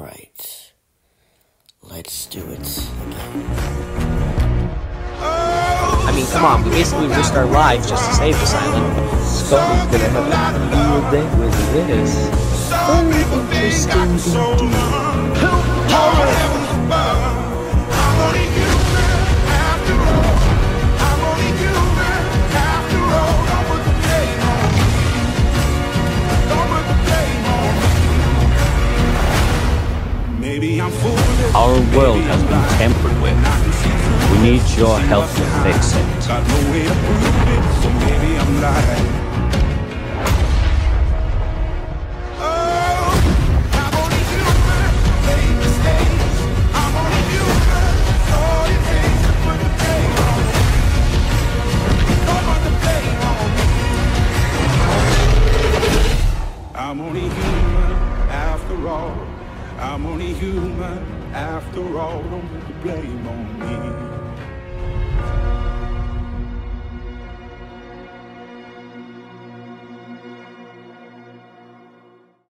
Right. Let's do it. again. I mean, come on, we basically risked our lives just to save this island. Someone's gonna have a field day with this. Very interesting indeed. Our world has been tampered with. We need your help to fix it. Got no way to prove it, so maybe I'm. Oh, I'm only human, made mistakes. I'm only human, all it takes to put the blame on me. Don't put the blame on me. I'm only human after all. I'm only human after all. Don't put the blame on me.